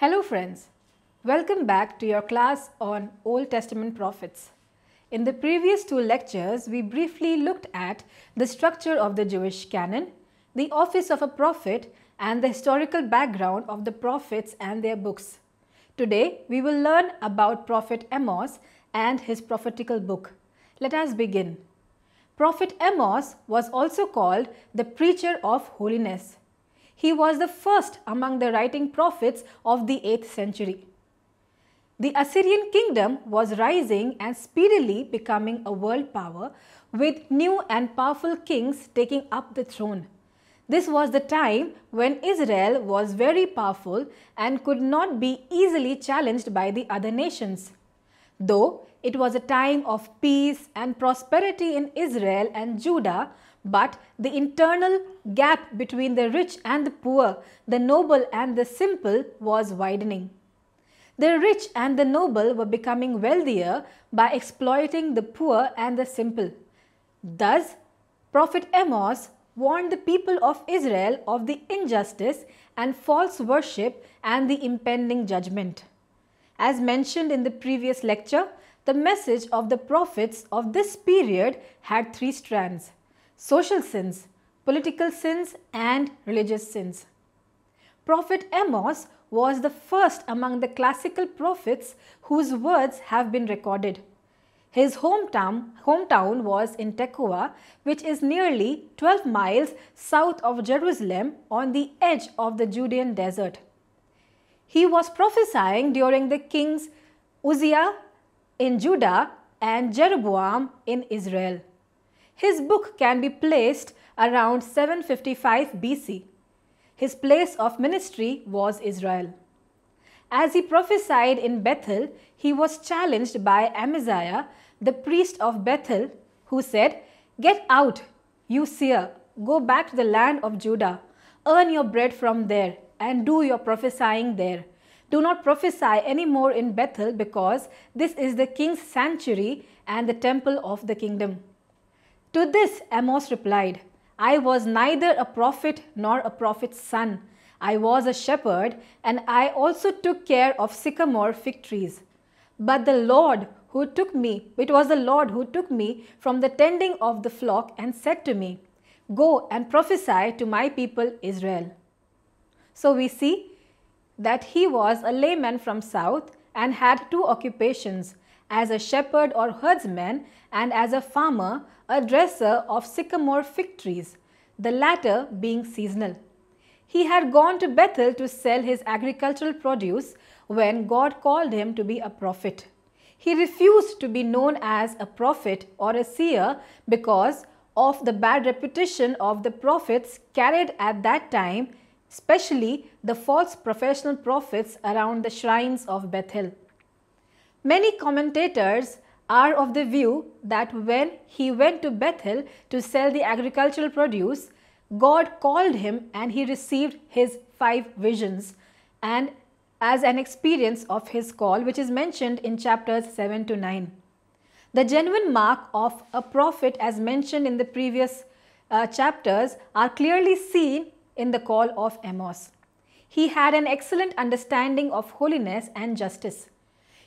Hello friends, welcome back to your class on Old Testament prophets. In the previous two lectures, we briefly looked at the structure of the Jewish canon, the office of a prophet and the historical background of the prophets and their books. Today, we will learn about Prophet Amos and his prophetical book. Let us begin. Prophet Amos was also called the preacher of holiness. He was the first among the writing prophets of the 8th century. The Assyrian kingdom was rising and speedily becoming a world power with new and powerful kings taking up the throne. This was the time when Israel was very powerful and could not be easily challenged by the other nations. Though it was a time of peace and prosperity in Israel and Judah, but the internal gap between the rich and the poor, the noble and the simple was widening. The rich and the noble were becoming wealthier by exploiting the poor and the simple. Thus, Prophet Amos warned the people of Israel of the injustice and false worship and the impending judgment. As mentioned in the previous lecture, the message of the prophets of this period had three strands social sins, political sins, and religious sins. Prophet Amos was the first among the classical prophets whose words have been recorded. His hometown, hometown was in Tekoa, which is nearly 12 miles south of Jerusalem on the edge of the Judean desert. He was prophesying during the kings Uzziah in Judah and Jeroboam in Israel. His book can be placed around 755 BC. His place of ministry was Israel. As he prophesied in Bethel, he was challenged by Amaziah, the priest of Bethel, who said, Get out, you seer, go back to the land of Judah, earn your bread from there, and do your prophesying there. Do not prophesy any more in Bethel, because this is the king's sanctuary and the temple of the kingdom. To this Amos replied, I was neither a prophet nor a prophet's son. I was a shepherd, and I also took care of sycamore fig trees. But the Lord who took me, it was the Lord who took me from the tending of the flock and said to me, Go and prophesy to my people Israel. So we see that he was a layman from south and had two occupations as a shepherd or herdsman and as a farmer, a dresser of sycamore fig trees, the latter being seasonal. He had gone to Bethel to sell his agricultural produce when God called him to be a prophet. He refused to be known as a prophet or a seer because of the bad reputation of the prophets carried at that time, especially the false professional prophets around the shrines of Bethel. Many commentators are of the view that when he went to Bethel to sell the agricultural produce, God called him and he received his five visions and as an experience of his call which is mentioned in chapters 7 to 9. The genuine mark of a prophet as mentioned in the previous uh, chapters are clearly seen in the call of Amos. He had an excellent understanding of holiness and justice.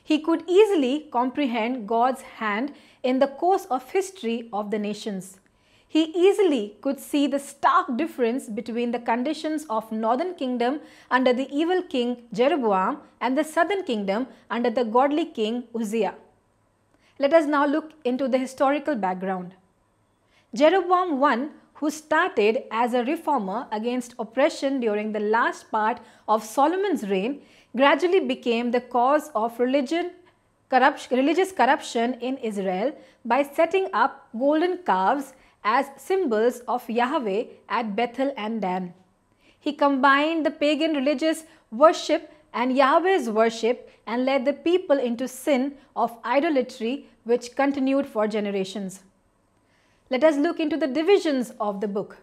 He could easily comprehend God's hand in the course of history of the nations. He easily could see the stark difference between the conditions of northern kingdom under the evil king Jeroboam and the southern kingdom under the godly king Uzziah. Let us now look into the historical background. Jeroboam I, who started as a reformer against oppression during the last part of Solomon's reign, gradually became the cause of religion, religious corruption in Israel by setting up golden calves as symbols of Yahweh at Bethel and Dan. He combined the pagan religious worship and Yahweh's worship and led the people into sin of idolatry which continued for generations. Let us look into the divisions of the book.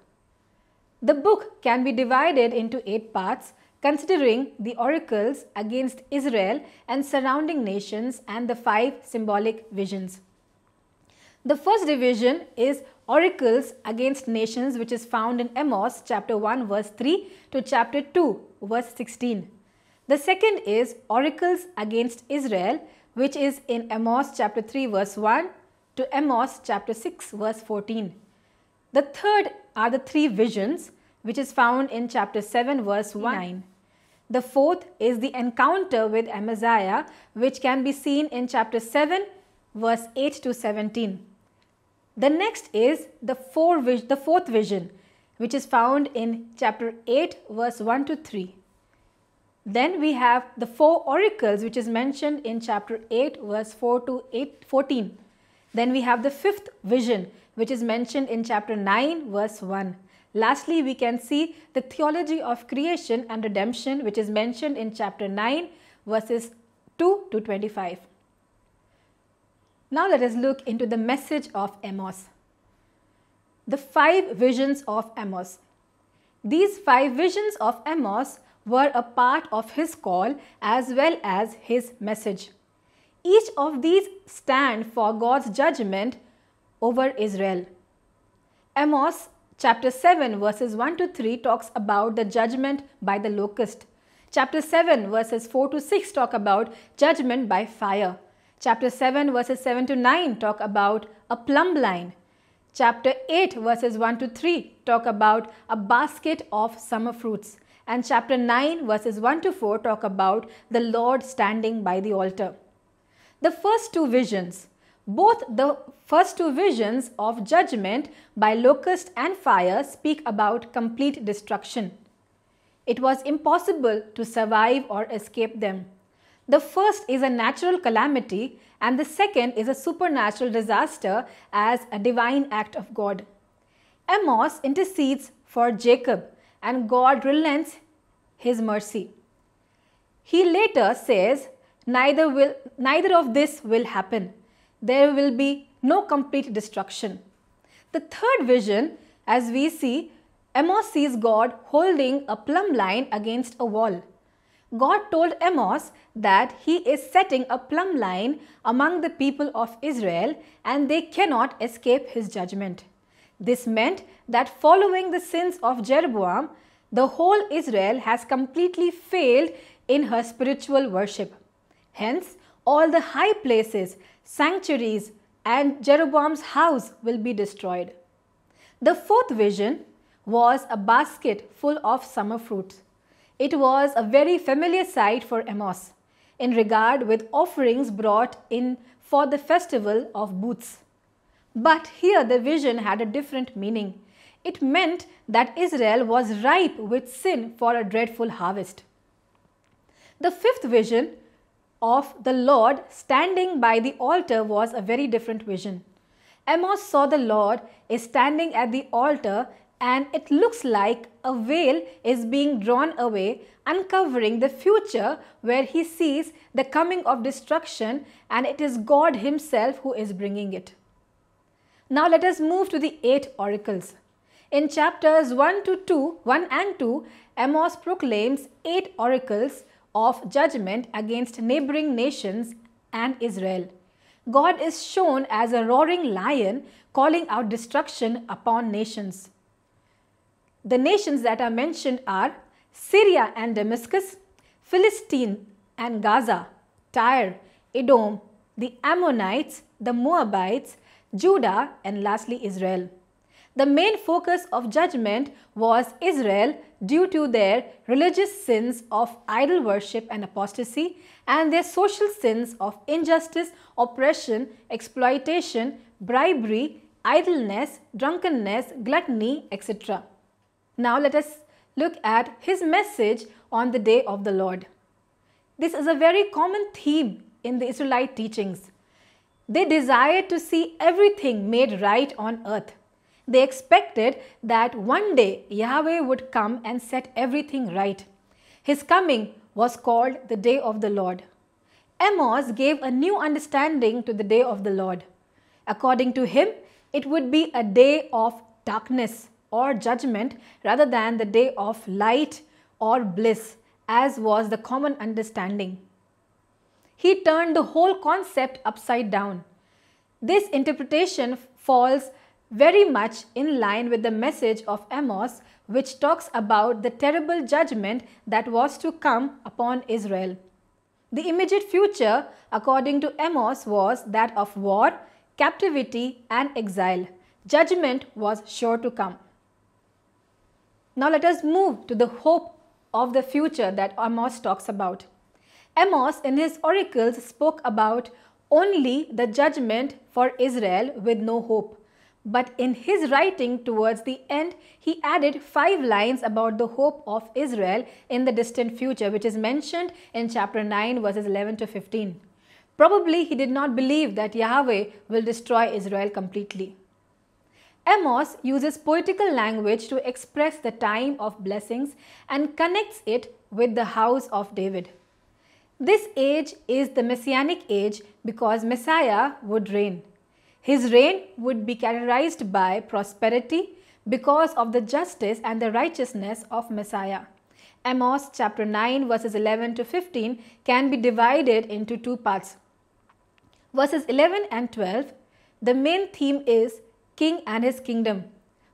The book can be divided into eight parts considering the oracles against Israel and surrounding nations and the five symbolic visions. The first division is oracles against nations which is found in Amos chapter 1 verse 3 to chapter 2 verse 16. The second is oracles against Israel, which is in Amos chapter 3 verse 1 to Amos chapter 6 verse 14. The third are the three visions, which is found in chapter 7 verse 9. The fourth is the encounter with Amaziah, which can be seen in chapter 7 verse 8 to 17. The next is the, four, the fourth vision, which is found in chapter 8 verse 1 to 3. Then we have the four oracles which is mentioned in chapter 8 verse 4 to 8, 14. Then we have the fifth vision which is mentioned in chapter 9 verse 1. Lastly, we can see the theology of creation and redemption which is mentioned in chapter 9 verses 2 to 25. Now let us look into the message of Amos. The five visions of Amos. These five visions of Amos were a part of his call as well as his message. Each of these stand for God's judgment over Israel. Amos chapter 7 verses 1 to 3 talks about the judgment by the locust. Chapter 7 verses 4 to 6 talk about judgment by fire. Chapter 7 verses 7 to 9 talk about a plumb line. Chapter 8 verses 1 to 3 talk about a basket of summer fruits and chapter 9 verses 1 to 4 talk about the Lord standing by the altar. The first two visions, both the first two visions of judgment by locust and fire speak about complete destruction. It was impossible to survive or escape them. The first is a natural calamity and the second is a supernatural disaster as a divine act of God. Amos intercedes for Jacob and God relents his mercy. He later says, neither, will, neither of this will happen. There will be no complete destruction. The third vision, as we see, Amos sees God holding a plumb line against a wall. God told Amos that he is setting a plumb line among the people of Israel and they cannot escape his judgment. This meant that following the sins of Jeroboam, the whole Israel has completely failed in her spiritual worship. Hence, all the high places, sanctuaries, and Jeroboam's house will be destroyed. The fourth vision was a basket full of summer fruits. It was a very familiar sight for Amos in regard with offerings brought in for the festival of booths. But here the vision had a different meaning. It meant that Israel was ripe with sin for a dreadful harvest. The fifth vision of the Lord standing by the altar was a very different vision. Amos saw the Lord is standing at the altar and it looks like a veil is being drawn away, uncovering the future where he sees the coming of destruction and it is God himself who is bringing it. Now let us move to the eight oracles. In chapters 1 to 2, 1 and 2, Amos proclaims eight oracles of judgment against neighboring nations and Israel. God is shown as a roaring lion calling out destruction upon nations. The nations that are mentioned are Syria and Damascus, Philistine and Gaza, Tyre, Edom, the Ammonites, the Moabites, Judah, and lastly Israel. The main focus of judgment was Israel due to their religious sins of idol worship and apostasy and their social sins of injustice, oppression, exploitation, bribery, idleness, drunkenness, gluttony, etc. Now let us look at his message on the day of the Lord. This is a very common theme in the Israelite teachings. They desired to see everything made right on earth. They expected that one day Yahweh would come and set everything right. His coming was called the day of the Lord. Amos gave a new understanding to the day of the Lord. According to him, it would be a day of darkness or judgment rather than the day of light or bliss, as was the common understanding. He turned the whole concept upside down. This interpretation falls very much in line with the message of Amos, which talks about the terrible judgment that was to come upon Israel. The immediate future, according to Amos, was that of war, captivity, and exile. Judgment was sure to come. Now let us move to the hope of the future that Amos talks about. Amos, in his oracles, spoke about only the judgment for Israel with no hope. But in his writing towards the end, he added five lines about the hope of Israel in the distant future, which is mentioned in chapter 9, verses 11 to 15. Probably he did not believe that Yahweh will destroy Israel completely. Amos uses poetical language to express the time of blessings and connects it with the house of David. This age is the messianic age because Messiah would reign. His reign would be characterized by prosperity because of the justice and the righteousness of Messiah. Amos chapter 9 verses 11 to 15 can be divided into two parts. Verses 11 and 12, the main theme is King and his kingdom.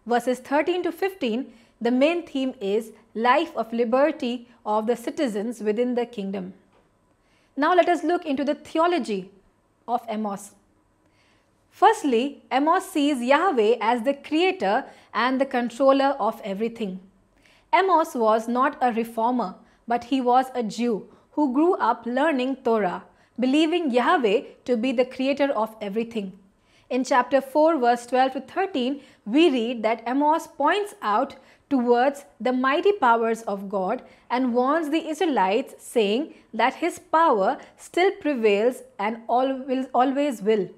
Verses 13 to 15, the main theme is life of liberty of the citizens within the kingdom. Now let us look into the theology of Amos. Firstly, Amos sees Yahweh as the creator and the controller of everything. Amos was not a reformer, but he was a Jew who grew up learning Torah, believing Yahweh to be the creator of everything. In chapter 4, verse 12 to 13, we read that Amos points out towards the mighty powers of God and warns the Israelites, saying that his power still prevails and always will.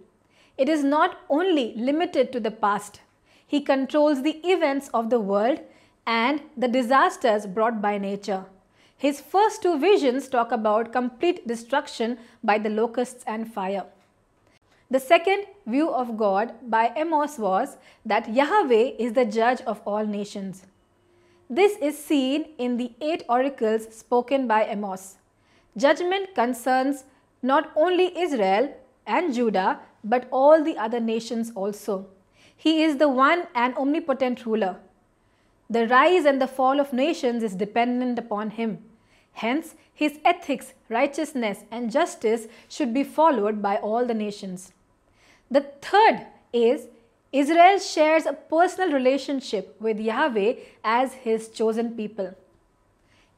It is not only limited to the past. He controls the events of the world and the disasters brought by nature. His first two visions talk about complete destruction by the locusts and fire. The second view of God by Amos was that Yahweh is the judge of all nations. This is seen in the eight oracles spoken by Amos. Judgment concerns not only Israel and Judah but all the other nations also. He is the one and omnipotent ruler. The rise and the fall of nations is dependent upon him. Hence, his ethics, righteousness, and justice should be followed by all the nations. The third is Israel shares a personal relationship with Yahweh as his chosen people.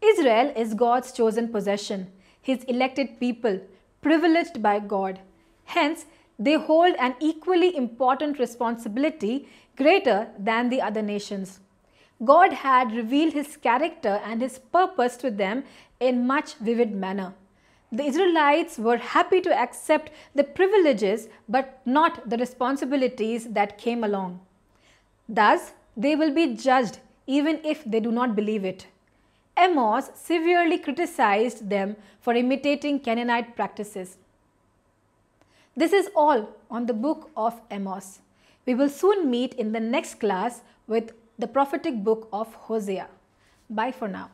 Israel is God's chosen possession, his elected people, privileged by God. Hence, they hold an equally important responsibility greater than the other nations. God had revealed his character and his purpose to them in much vivid manner. The Israelites were happy to accept the privileges but not the responsibilities that came along. Thus, they will be judged even if they do not believe it. Amos severely criticized them for imitating Canaanite practices. This is all on the book of Amos. We will soon meet in the next class with the prophetic book of Hosea. Bye for now.